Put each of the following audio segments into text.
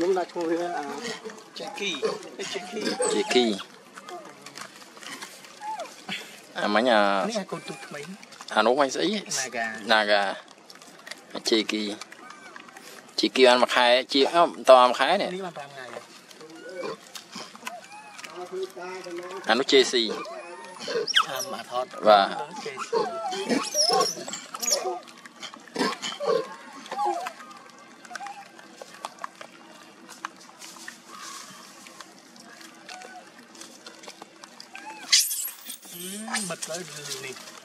đúng là thôi à. Cheki cheki namanya anu mai sih naga. Cheki cheki ăn mặc hai chị to mặc hai này anu chesi và But matagal na.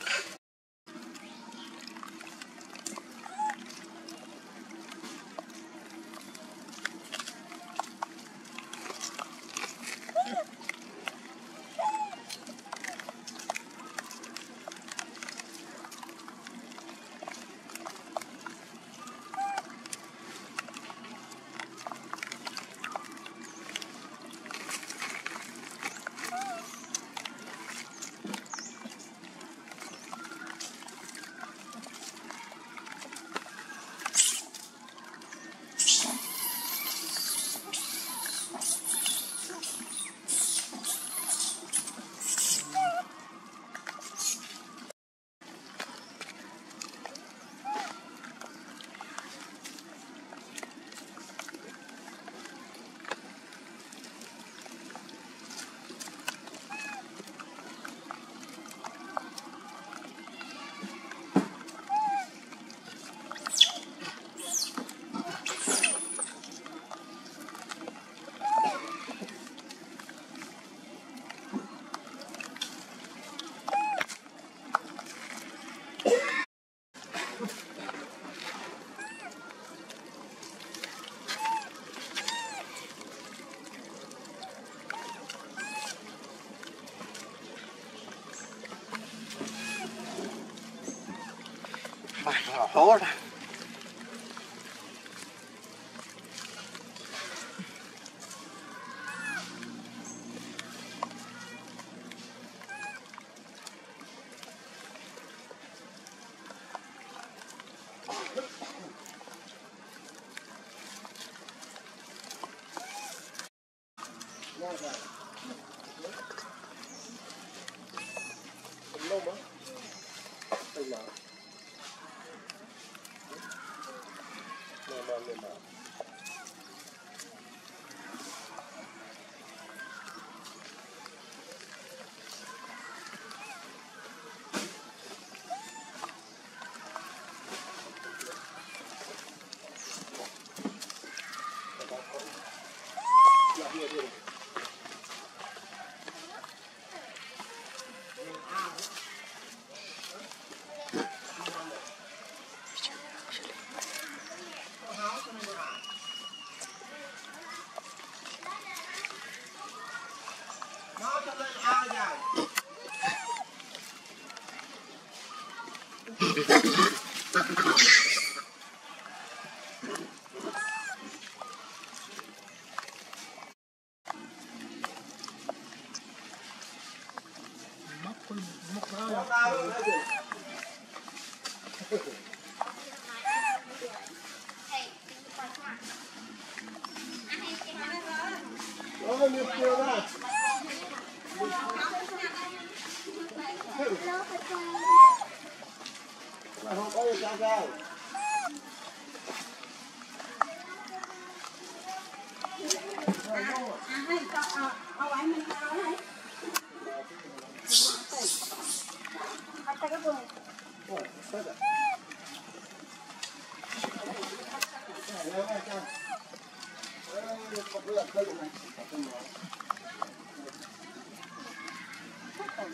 hard. Thank Mày không có gì cao cao. À, à, hay, cho, à, ông ấy mình cao đấy. Bắt tay cái vùng. Ủa, sao vậy? Hãy subscribe cho kênh Ghiền Mì Gõ Để không bỏ lỡ những video hấp dẫn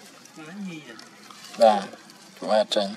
Dạ, hoa trắng.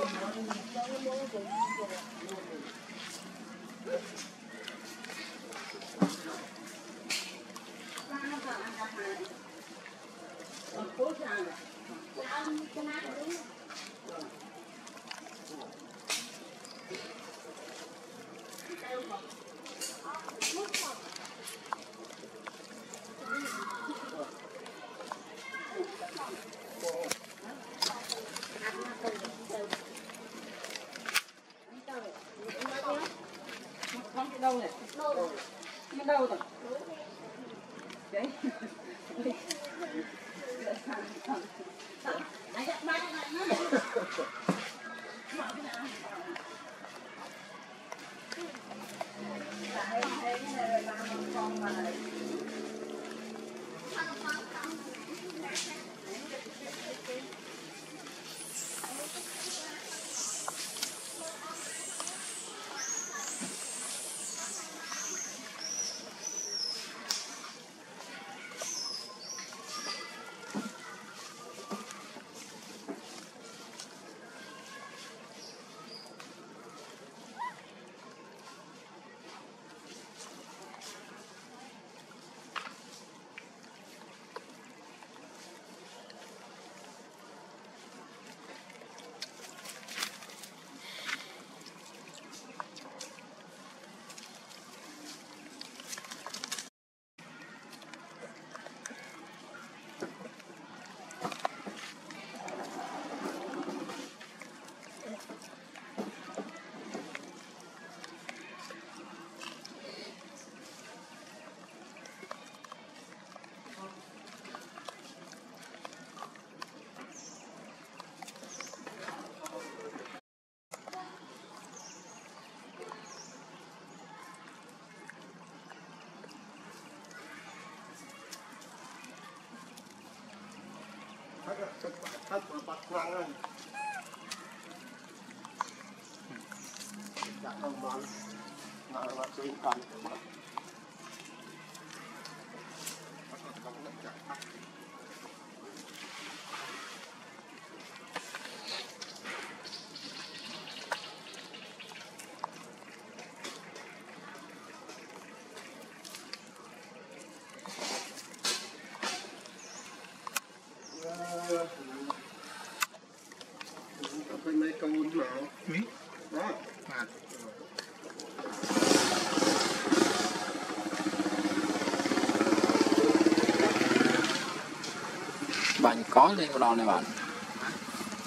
Thank you. Thật mà bật nặng rồi. Không món. Mà mà tôi cần. Bên mấy con nào? À. Bạn có lên cái đòn này bạn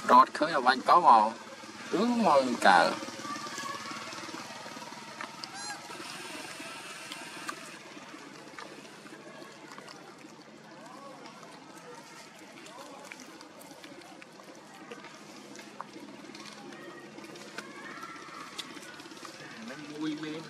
Rót khơi là bạn có vào Tướng màu cả and we will